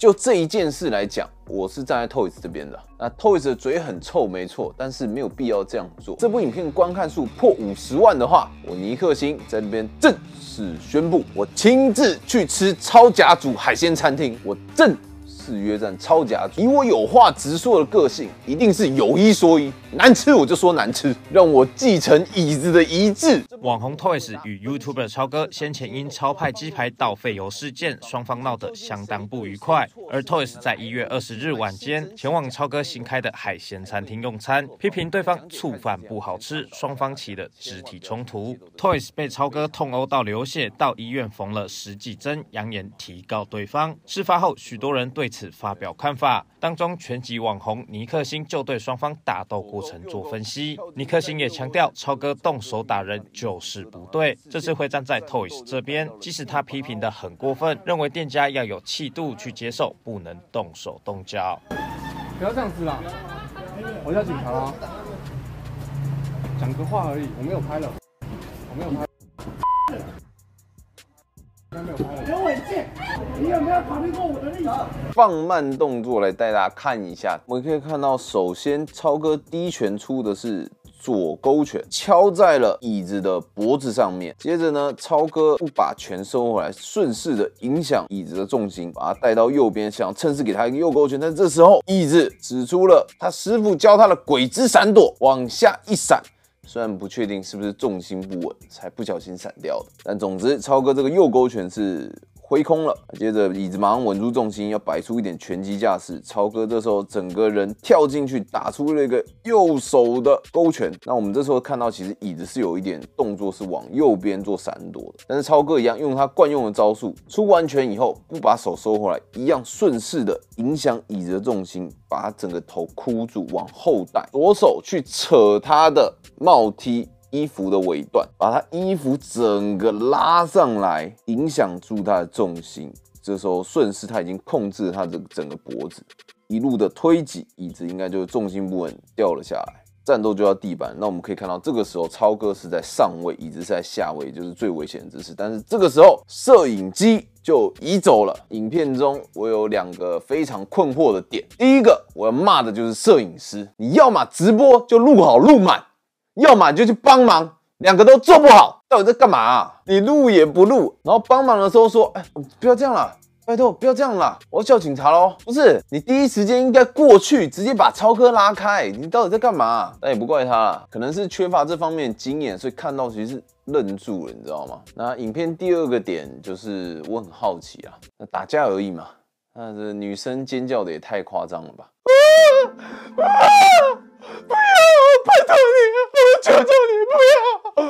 就这一件事来讲，我是站在 Toys 这边的。那 Toys 的嘴很臭，没错，但是没有必要这样做。这部影片观看数破五十万的话，我尼克星在那边正式宣布，我亲自去吃超甲组海鲜餐厅，我正。式约战超甲组，以我有话直说的个性，一定是有一说一，难吃我就说难吃，让我继承椅子的遗志。网红 Toys 与 YouTuber 超哥先前因超派鸡排倒废油事件，双方闹得相当不愉快。而 Toys 在一月二十日晚间前往超哥新开的海鲜餐厅用餐，批评对方醋饭不好吃，双方起了肢体冲突。Toys 被超哥痛殴到流血，到医院缝了十几针，扬言提告对方。事发后，许多人对此发表看法，当中拳击网红尼克星就对双方打斗过程做分析。尼克星也强调，超哥动手打人就是不对，这次会站在 Toys 这边，即使他批评的很过分，认为店家要有气度去接受，不能动手动脚。不要这样子啦！我叫警察啦，讲个话而已，我没有拍了，我没有拍。有违禁，你有没有考虑过我的立场？放慢动作来带大家看一下，我们可以看到，首先超哥第一拳出的是左勾拳，敲在了椅子的脖子上面。接着呢，超哥不把拳收回来，顺势的影响椅子的重心，把他带到右边，想趁势给他一个右勾拳。但这时候椅子指出了他师傅教他的鬼之闪躲，往下一闪。虽然不确定是不是重心不稳才不小心闪掉的，但总之超哥这个右勾拳是挥空了。接着椅子马上稳住重心，要摆出一点拳击架势。超哥这时候整个人跳进去，打出了一个右手的勾拳。那我们这时候看到，其实椅子是有一点动作是往右边做闪躲的，但是超哥一样用他惯用的招数，出完拳以后不把手收回来，一样顺势的影响椅子的重心，把他整个头箍住，往后带，左手去扯他的。帽梯衣服的尾段，把他衣服整个拉上来，影响住他的重心。这时候顺势他已经控制他的整个脖子，一路的推挤，椅子应该就重心不稳掉了下来，战斗就要地板。那我们可以看到，这个时候超哥是在上位，椅子是在下位，就是最危险的姿势。但是这个时候摄影机就移走了。影片中我有两个非常困惑的点，第一个我要骂的就是摄影师，你要么直播就录好录满。要么你就去帮忙，两个都做不好，到底在干嘛？你录也不录，然后帮忙的时候说：“哎，不要这样了，拜托不要这样了，我要叫警察喽。”不是，你第一时间应该过去，直接把超哥拉开。你到底在干嘛？但也不怪他了，可能是缺乏这方面经验，所以看到其实是愣住了，你知道吗？那影片第二个点就是我很好奇啊，那打架而已嘛，那这女生尖叫的也太夸张了吧？啊 啊！不要！拜托你，求求你不要！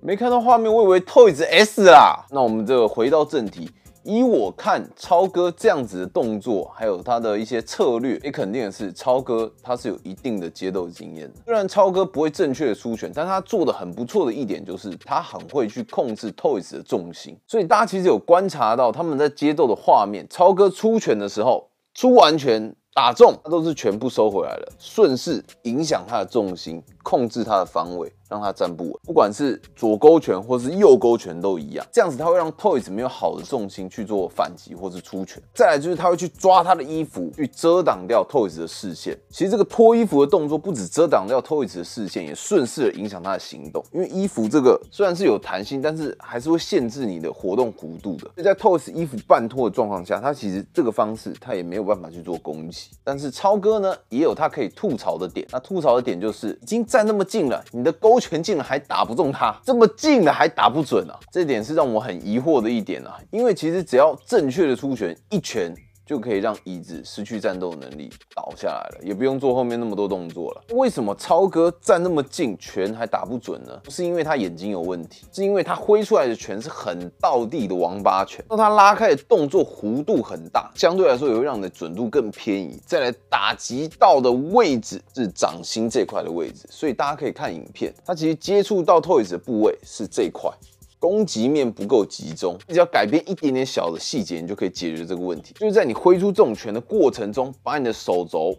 没看到画面，我以为 Toys S 啦。那我们这回到正题，以我看超哥这样子的动作，还有他的一些策略，也肯定的是超哥他是有一定的接斗经验的。虽然超哥不会正确的出拳，但他做的很不错的一点就是他很会去控制 Toys 的重心。所以大家其实有观察到他们在接斗的画面，超哥出拳的时候出完拳。打中，他都是全部收回来了，顺势影响他的重心，控制他的方位。让他站不稳，不管是左勾拳或是右勾拳都一样，这样子他会让 Toys 没有好的重心去做反击或是出拳。再来就是他会去抓他的衣服，去遮挡掉 Toys 的视线。其实这个脱衣服的动作不止遮挡掉 Toys 的视线，也顺势的影响他的行动。因为衣服这个虽然是有弹性，但是还是会限制你的活动弧度的。所以在 Toys 衣服半脱的状况下，他其实这个方式他也没有办法去做攻击。但是超哥呢，也有他可以吐槽的点。那吐槽的点就是已经站那么近了，你的勾。拳近了还打不中他，这么近了还打不准啊！这点是让我很疑惑的一点啊，因为其实只要正确的出拳，一拳。就可以让椅子失去战斗能力倒下来了，也不用做后面那么多动作了。为什么超哥站那么近，拳还打不准呢？不是因为他眼睛有问题，是因为他挥出来的拳是很倒地的王八拳，让他拉开的动作弧度很大，相对来说也会让你的准度更偏移。再来打击到的位置是掌心这块的位置，所以大家可以看影片，他其实接触到 Toys 的部位是这块。攻击面不够集中，你只要改变一点点小的细节，你就可以解决这个问题。就是在你挥出这种拳的过程中，把你的手肘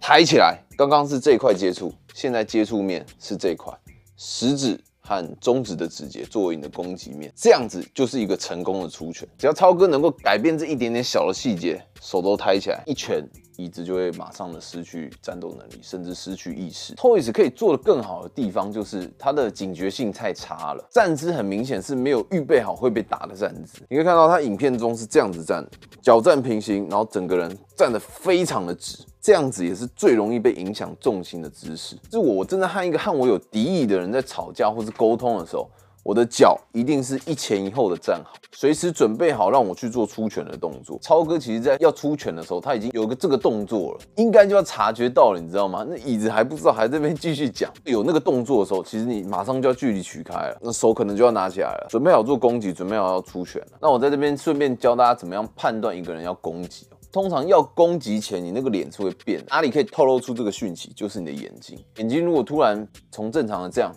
抬起来。刚刚是这一块接触，现在接触面是这块，食指和中指的指节作为你的攻击面，这样子就是一个成功的出拳。只要超哥能够改变这一点点小的细节，手都抬起来，一拳。椅子就会马上的失去战斗能力，甚至失去意识。Toys 可以做的更好的地方，就是它的警觉性太差了，站姿很明显是没有预备好会被打的站姿。你可以看到他影片中是这样子站，脚站平行，然后整个人站得非常的直，这样子也是最容易被影响重心的姿势。是我真的和一个和我有敌意的人在吵架或是沟通的时候。我的脚一定是一前一后的站好，随时准备好让我去做出拳的动作。超哥其实在要出拳的时候，他已经有个这个动作了，应该就要察觉到了，你知道吗？那椅子还不知道，还在那边继续讲。有那个动作的时候，其实你马上就要距离取开了，那手可能就要拿起来了，准备好做攻击，准备好要出拳了。那我在这边顺便教大家怎么样判断一个人要攻击。通常要攻击前，你那个脸是会变，哪里可以透露出这个讯息，就是你的眼睛。眼睛如果突然从正常的这样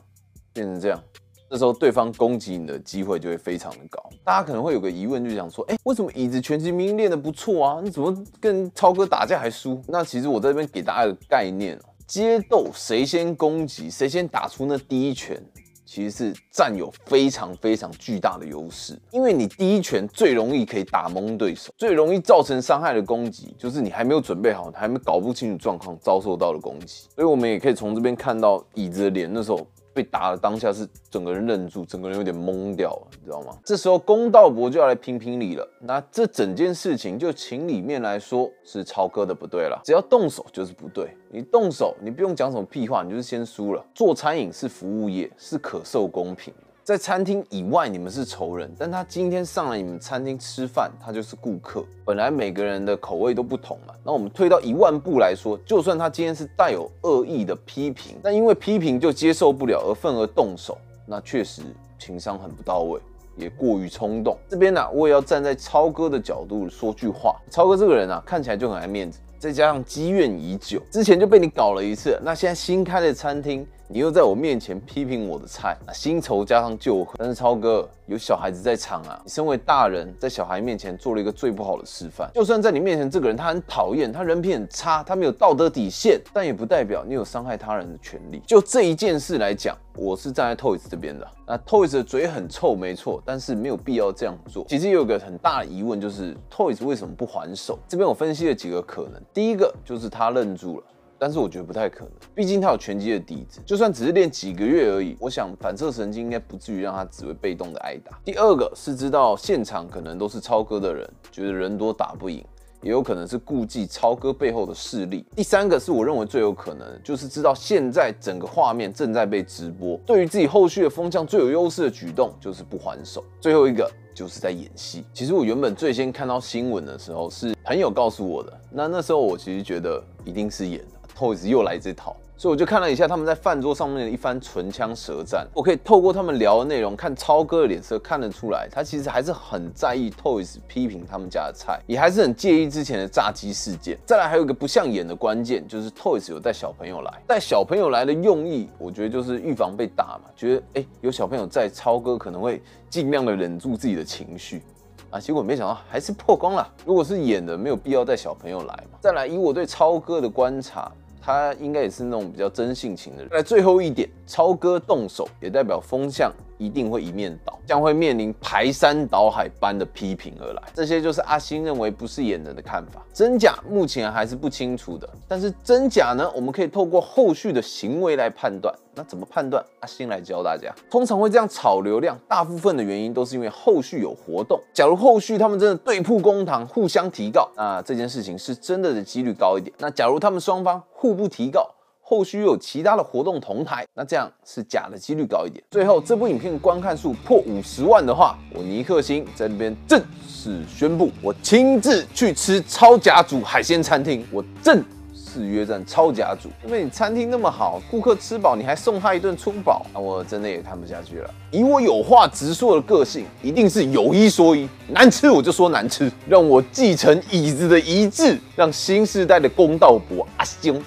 变成这样。这时候对方攻击你的机会就会非常的高。大家可能会有个疑问，就想说，哎，为什么椅子拳击明明练得不错啊？你怎么跟超哥打架还输？那其实我在这边给大家一个概念哦，街斗谁先攻击，谁先打出那第一拳，其实是占有非常非常巨大的优势。因为你第一拳最容易可以打懵对手，最容易造成伤害的攻击，就是你还没有准备好，还没搞不清楚状况，遭受到的攻击。所以我们也可以从这边看到椅子的脸，那时候。被打的当下是整个人愣住，整个人有点懵掉了，你知道吗？这时候公道伯就要来评评理了。那这整件事情就情理面来说是超哥的不对了，只要动手就是不对。你动手，你不用讲什么屁话，你就是先输了。做餐饮是服务业，是可受公平。在餐厅以外，你们是仇人，但他今天上来你们餐厅吃饭，他就是顾客。本来每个人的口味都不同嘛，那我们退到一万步来说，就算他今天是带有恶意的批评，但因为批评就接受不了而愤而动手，那确实情商很不到位，也过于冲动。这边呢，我也要站在超哥的角度说句话，超哥这个人啊，看起来就很爱面子，再加上积怨已久，之前就被你搞了一次，那现在新开的餐厅。你又在我面前批评我的菜，那新仇加上旧恨。但是超哥有小孩子在场啊，你身为大人，在小孩面前做了一个最不好的示范。就算在你面前这个人他很讨厌，他人品很差，他没有道德底线，但也不代表你有伤害他人的权利。就这一件事来讲，我是站在 Toys 这边的。那 Toys 的嘴很臭，没错，但是没有必要这样做。其实有个很大的疑问，就是 Toys 为什么不还手？这边我分析了几个可能，第一个就是他愣住了。但是我觉得不太可能，毕竟他有拳击的底子，就算只是练几个月而已，我想反射神经应该不至于让他只会被动的挨打。第二个是知道现场可能都是超哥的人，觉得人多打不赢，也有可能是顾忌超哥背后的势力。第三个是我认为最有可能，就是知道现在整个画面正在被直播，对于自己后续的风向最有优势的举动就是不还手。最后一个就是在演戏。其实我原本最先看到新闻的时候是朋友告诉我的，那那时候我其实觉得一定是演的。Toys 又来这套，所以我就看了一下他们在饭桌上面的一番唇枪舌战。我可以透过他们聊的内容，看超哥的脸色，看得出来他其实还是很在意 Toys 批评他们家的菜，也还是很介意之前的炸鸡事件。再来还有一个不像演的关键，就是 Toys 有带小朋友来，带小朋友来的用意，我觉得就是预防被打嘛，觉得哎有小朋友在，超哥可能会尽量的忍住自己的情绪啊。结果没想到还是破功了。如果是演的，没有必要带小朋友来嘛。再来以我对超哥的观察。他应该也是那种比较真性情的人。来，最后一点，超哥动手也代表风向一定会一面倒，将会面临排山倒海般的批评而来。这些就是阿星认为不是演人的看法，真假目前还是不清楚的。但是真假呢，我们可以透过后续的行为来判断。那怎么判断？阿星来教大家。通常会这样炒流量，大部分的原因都是因为后续有活动。假如后续他们真的对簿公堂，互相提告，那这件事情是真的的几率高一点。那假如他们双方互不提告，后续又有其他的活动同台，那这样是假的几率高一点。最后这部影片观看数破五十万的话，我尼克星在那边正式宣布，我亲自去吃超甲组海鲜餐厅，我正。誓约战超甲组，因为你餐厅那么好，顾客吃饱，你还送他一顿粗饱，那我真的也看不下去了。以我有话直说的个性，一定是有一说一，难吃我就说难吃，让我继承椅子的遗志，让新时代的公道伯阿兄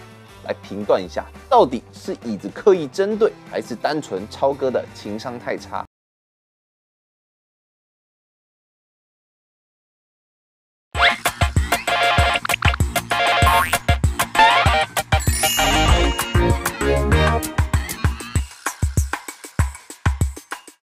来评断一下，到底是椅子刻意针对，还是单纯超哥的情商太差。